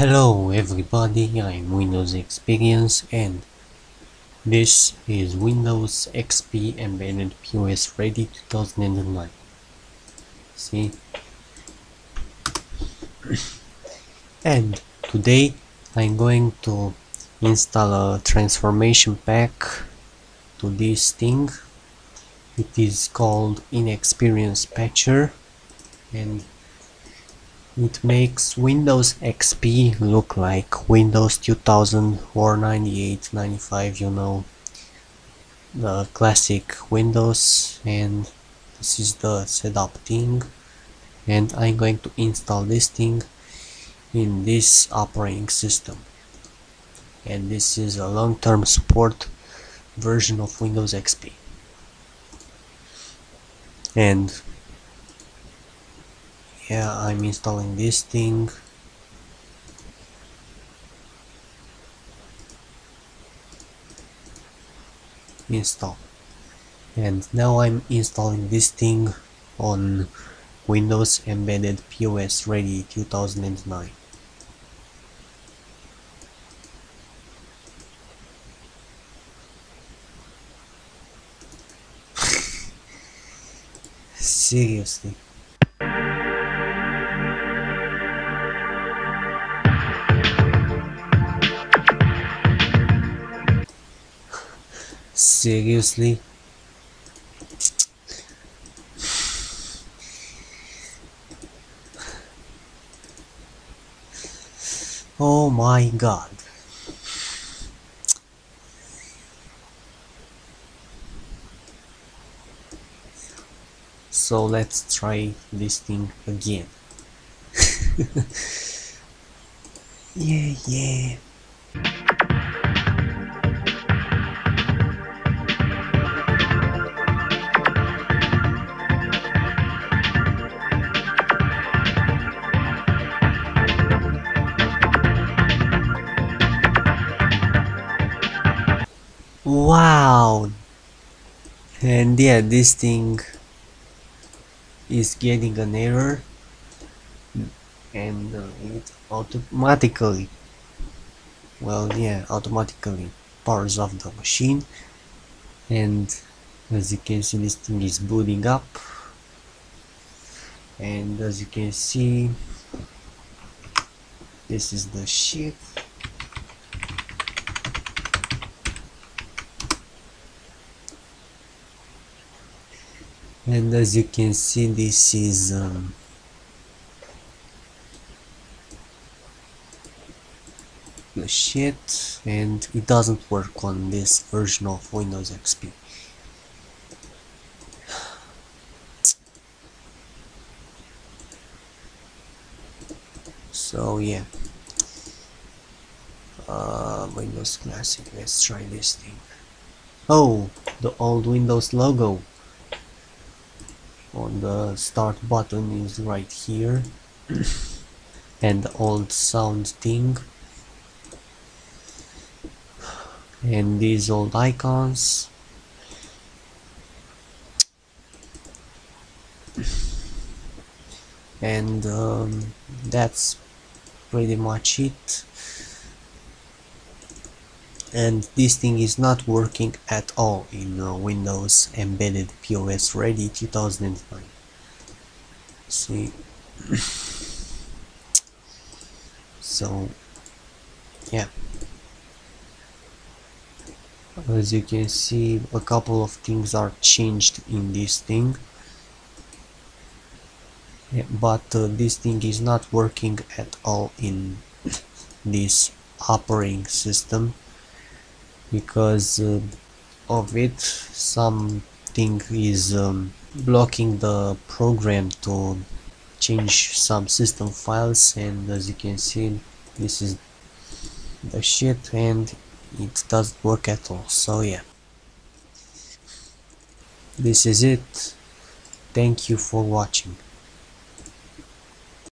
Hello everybody, I'm Windows Experience and this is Windows XP Embedded POS Ready 2009. See? and today I'm going to install a transformation pack to this thing. It is called Inexperience Patcher and it makes Windows XP look like Windows 2000 or 98, 95, you know, the classic Windows. And this is the setup thing. And I'm going to install this thing in this operating system. And this is a long-term support version of Windows XP and yeah I'm installing this thing. Install. And now I'm installing this thing on Windows Embedded POS Ready 2009 seriously Seriously? Oh my god. So let's try this thing again. yeah, yeah. Wow! And yeah, this thing is getting an error. And uh, it automatically well yeah automatically powers off the machine. And as you can see this thing is booting up. And as you can see this is the ship and as you can see this is um, shit and it doesn't work on this version of Windows XP so yeah. Uh, Windows Classic let's try this thing. Oh the old Windows logo on the start button is right here. And the old sound thing. And these old icons. And um, that's pretty much it and this thing is not working at all in uh, Windows Embedded POS Ready 2009 see? So yeah. As you can see a couple of things are changed in this thing. Yeah, but uh, this thing is not working at all in this operating system because uh, of it something is um, blocking the program to change some system files. And as you can see this is the shit and it doesn't work at all. So yeah. This is it. Thank you for watching